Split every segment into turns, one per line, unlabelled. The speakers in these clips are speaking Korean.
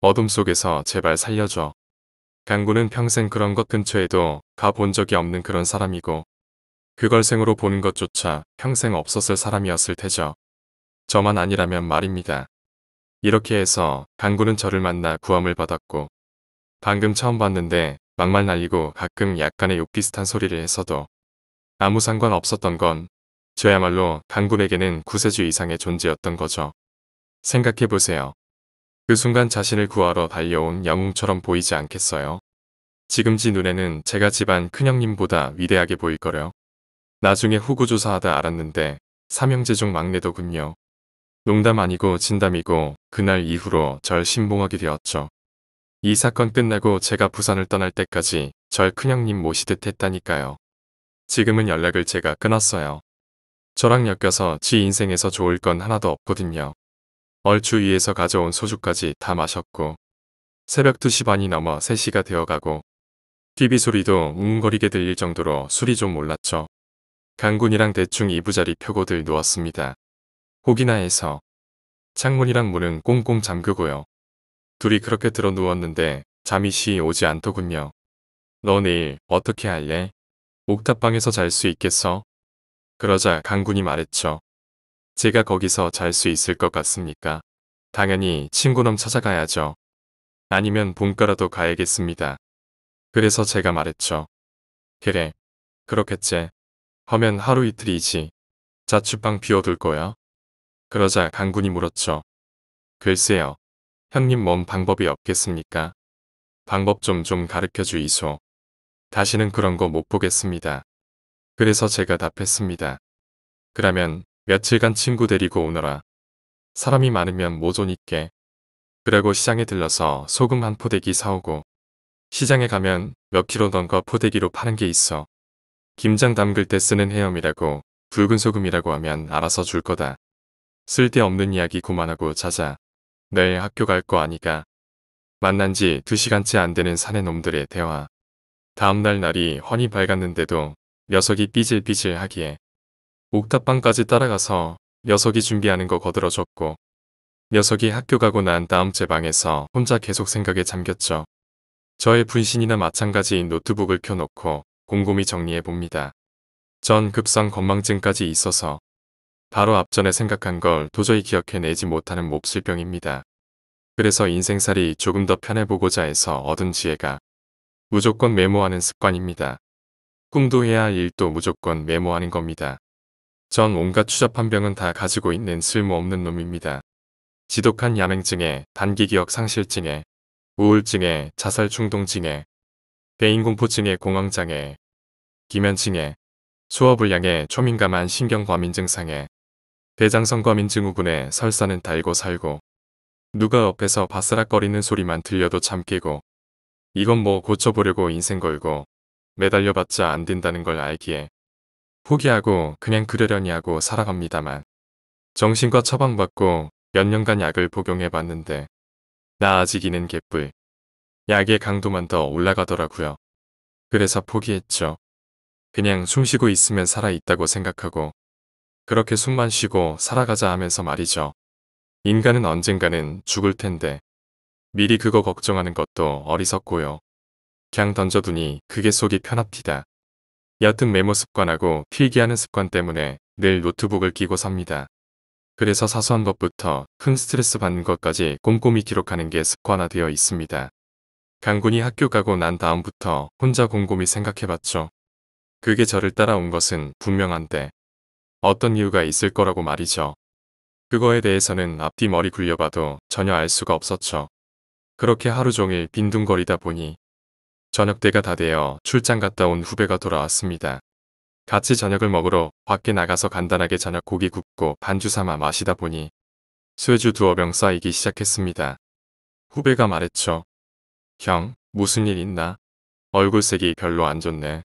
어둠 속에서 제발 살려줘. 강구는 평생 그런 것 근처에도 가본 적이 없는 그런 사람이고 그걸 생으로 보는 것조차 평생 없었을 사람이었을 테죠. 저만 아니라면 말입니다. 이렇게 해서 강구는 저를 만나 구함을 받았고 방금 처음 봤는데 막말 날리고 가끔 약간의 욕 비슷한 소리를 했어도 아무 상관 없었던 건 저야말로 강군에게는 구세주 이상의 존재였던 거죠. 생각해보세요. 그 순간 자신을 구하러 달려온 영웅처럼 보이지 않겠어요? 지금 지 눈에는 제가 집안 큰형님보다 위대하게 보일 거려. 나중에 후구조사하다 알았는데 삼형제 중 막내더군요. 농담 아니고 진담이고 그날 이후로 절 신봉하게 되었죠. 이 사건 끝나고 제가 부산을 떠날 때까지 절 큰형님 모시듯 했다니까요. 지금은 연락을 제가 끊었어요. 저랑 엮여서 지 인생에서 좋을 건 하나도 없거든요. 얼추 위에서 가져온 소주까지 다 마셨고 새벽 2시 반이 넘어 3시가 되어가고 TV 소리도 웅거리게 들릴 정도로 술이 좀 올랐죠. 강군이랑 대충 이부자리 펴고들 누웠습니다. 혹이나 해서 창문이랑 문은 꽁꽁 잠그고요. 둘이 그렇게 들어 누웠는데 잠이 시 오지 않더군요. 너 내일 어떻게 할래? 옥탑방에서 잘 수 있겠어? 그러자 강군이 말했죠. 제가 거기서 잘 수 있을 것 같습니까? 당연히 친구놈 찾아가야죠. 아니면 본가라도 가야겠습니다. 그래서 제가 말했죠. 그래, 그렇겠지. 하면 하루 이틀이지. 자취방 비워둘 거야? 그러자 강군이 물었죠. 글쎄요. 형님 뭔 방법이 없겠습니까? 방법 좀좀 가르쳐 주이소. 다시는 그런 거 못 보겠습니다. 그래서 제가 답했습니다. 그러면 며칠간 친구 데리고 오너라. 사람이 많으면 모존 있게. 그러고 시장에 들러서 소금 한 포대기 사오고 시장에 가면 몇 킬로 던 거 포대기로 파는 게 있어. 김장 담글 때 쓰는 해염이라고 붉은 소금이라고 하면 알아서 줄 거다. 쓸데없는 이야기 그만하고 자자. 내일 학교 갈 거 아니까. 만난 지 두 시간째 안 되는 사내 놈들의 대화. 다음날 날이 훤히 밝았는데도 녀석이 삐질삐질 하기에 옥탑방까지 따라가서 녀석이 준비하는 거 거들어줬고 녀석이 학교 가고 난 다음 제 방에서 혼자 계속 생각에 잠겼죠. 저의 분신이나 마찬가지인 노트북을 켜놓고 곰곰이 정리해 봅니다. 전 급성 건망증까지 있어서 바로 앞전에 생각한 걸 도저히 기억해내지 못하는 몹쓸병입니다. 그래서 인생살이 조금 더 편해보고자 해서 얻은 지혜가 무조건 메모하는 습관입니다. 꿈도 해야 할 일도 무조건 메모하는 겁니다. 전 온갖 추잡한 병은 다 가지고 있는 쓸모없는 놈입니다. 지독한 야맹증에 단기기억 상실증에 우울증에 자살충동증에 대인공포증에 공황장애 기면증에 수어불량에 초민감한 신경과민 증상에 대장성과민 증후군에 설사는 달고 살고 누가 옆에서 바스락거리는 소리만 들려도 잠 깨고 이건 뭐 고쳐보려고 인생 걸고 매달려봤자 안 된다는 걸 알기에 포기하고 그냥 그러려니 하고 살아갑니다만 정신과 처방받고 몇 년간 약을 복용해봤는데 나아지기는 개뿔 약의 강도만 더 올라가더라고요. 그래서 포기했죠. 그냥 숨쉬고 있으면 살아있다고 생각하고 그렇게 숨만 쉬고 살아가자 하면서 말이죠. 인간은 언젠가는 죽을 텐데 미리 그거 걱정하는 것도 어리석고요. 그냥 던져두니 그게 속이 편합디다. 여튼 메모 습관하고 필기하는 습관 때문에 늘 노트북을 끼고 삽니다. 그래서 사소한 것부터 큰 스트레스 받는 것까지 꼼꼼히 기록하는 게 습관화되어 있습니다. 강군이 학교 가고 난 다음부터 혼자 곰곰이 생각해봤죠. 그게 저를 따라온 것은 분명한데 어떤 이유가 있을 거라고 말이죠. 그거에 대해서는 앞뒤 머리 굴려봐도 전혀 알 수가 없었죠. 그렇게 하루 종일 빈둥거리다 보니 저녁 때가 다 되어 출장 갔다 온 후배가 돌아왔습니다. 같이 저녁을 먹으러 밖에 나가서 간단하게 저녁 고기 굽고 반주 삼아 마시다 보니 쇠주 두어 병 쌓이기 시작했습니다. 후배가 말했죠. 형, 무슨 일 있나? 얼굴색이 별로 안 좋네.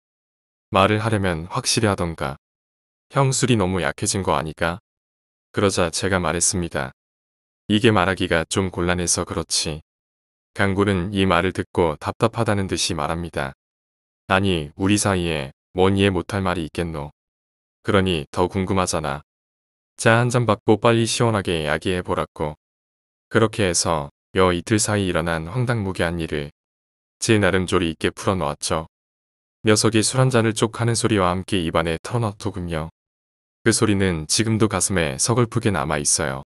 말을 하려면 확실히 하던가. 형 술이 너무 약해진 거 아니까? 그러자 제가 말했습니다. 이게 말하기가 좀 곤란해서 그렇지. 강구는 이 말을 듣고 답답하다는 듯이 말합니다. 아니 우리 사이에 뭔 이해 못할 말이 있겠노. 그러니 더 궁금하잖아. 자 한 잔 받고 빨리 시원하게 야기해보라고. 그렇게 해서 여 이틀 사이 일어난 황당무계한 일을 제 나름 조리 있게 풀어놓았죠. 녀석이 술 한 잔을 쪽 하는 소리와 함께 입안에 털어넣더군요. 그 소리는 지금도 가슴에 서글프게 남아 있어요.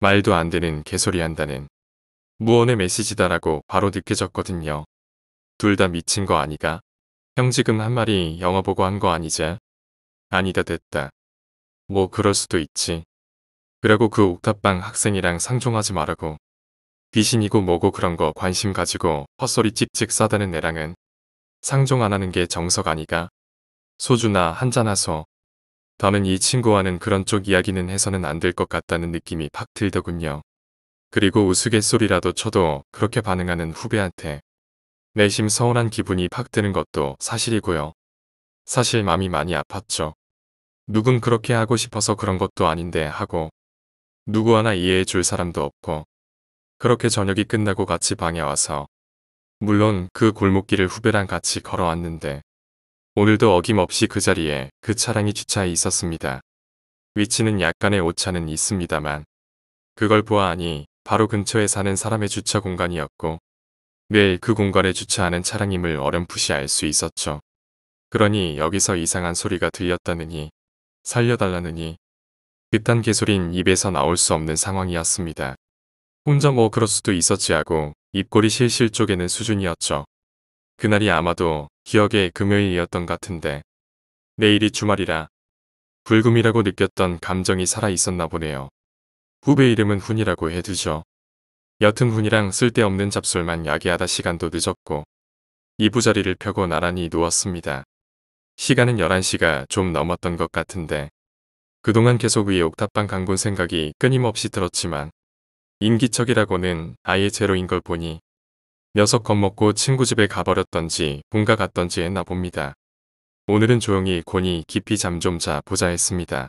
말도 안 되는 개소리 한다는 무언의 메시지다라고 바로 느껴졌거든요. 둘 다 미친 거 아니가? 형 지금 한 말이 영화 보고 한 거 아니지? 아니다 됐다. 뭐 그럴 수도 있지. 그러고 그 옥탑방 학생이랑 상종하지 말라고. 귀신이고 뭐고 그런 거 관심 가지고 헛소리 찍찍 싸다는 애랑은 상종 안 하는 게 정석 아니가? 소주나 한잔 하소. 더는 이 친구와는 그런 쪽 이야기는 해서는 안 될 것 같다는 느낌이 팍 들더군요. 그리고 우스갯소리라도 쳐도 그렇게 반응하는 후배한테 내심 서운한 기분이 팍 드는 것도 사실이고요. 사실 마음이 많이 아팠죠. 누군 그렇게 하고 싶어서 그런 것도 아닌데 하고 누구 하나 이해해 줄 사람도 없고 그렇게 저녁이 끝나고 같이 방에 와서 물론 그 골목길을 후배랑 같이 걸어왔는데 오늘도 어김없이 그 자리에 그 차량이 주차해 있었습니다. 위치는 약간의 오차는 있습니다만 그걸 보아하니 바로 근처에 사는 사람의 주차 공간이었고 매일 그 공간에 주차하는 차량임을 어렴풋이 알 수 있었죠. 그러니 여기서 이상한 소리가 들렸다느니 살려달라느니 그딴 개소린 입에서 나올 수 없는 상황이었습니다. 혼자 뭐 그럴 수도 있었지 하고 입꼬리 실실 쪼개는 수준이었죠. 그날이 아마도 기억의 금요일이었던 같은데 내일이 주말이라 불금이라고 느꼈던 감정이 살아 있었나 보네요. 후배 이름은 훈이라고 해두죠. 여튼 훈이랑 쓸데없는 잡술만 야기하다 시간도 늦었고 이부자리를 펴고 나란히 누웠습니다. 시간은 11시가 좀 넘었던 것 같은데 그동안 계속 위에 옥탑방 강군 생각이 끊임없이 들었지만 인기척이라고는 아예 제로인 걸 보니 녀석 겁먹고 친구 집에 가버렸던지 본가 갔던지 했나 봅니다. 오늘은 조용히 곤히 깊이 잠 좀 자 보자 했습니다.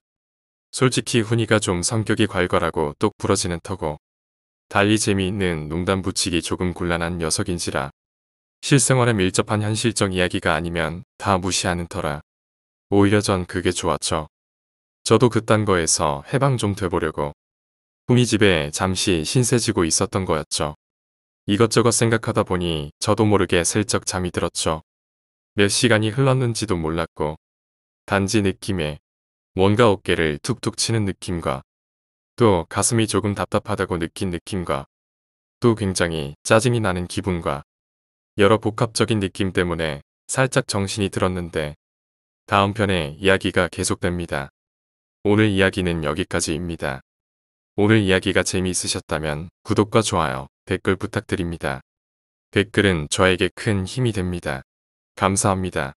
솔직히 훈이가 좀 성격이 괄괄하고 똑 부러지는 터고 달리 재미있는 농담 붙이기 조금 곤란한 녀석인지라 실생활에 밀접한 현실적 이야기가 아니면 다 무시하는 터라 오히려 전 그게 좋았죠. 저도 그딴 거에서 해방 좀 돼보려고 훈이 집에 잠시 신세지고 있었던 거였죠. 이것저것 생각하다 보니 저도 모르게 슬쩍 잠이 들었죠. 몇 시간이 흘렀는지도 몰랐고 단지 느낌에 뭔가 어깨를 툭툭 치는 느낌과 또 가슴이 조금 답답하다고 느낀 느낌과 또 굉장히 짜증이 나는 기분과 여러 복합적인 느낌 때문에 살짝 정신이 들었는데 다음 편에 이야기가 계속됩니다. 오늘 이야기는 여기까지입니다. 오늘 이야기가 재미있으셨다면 구독과 좋아요, 댓글 부탁드립니다. 댓글은 저에게 큰 힘이 됩니다. 감사합니다.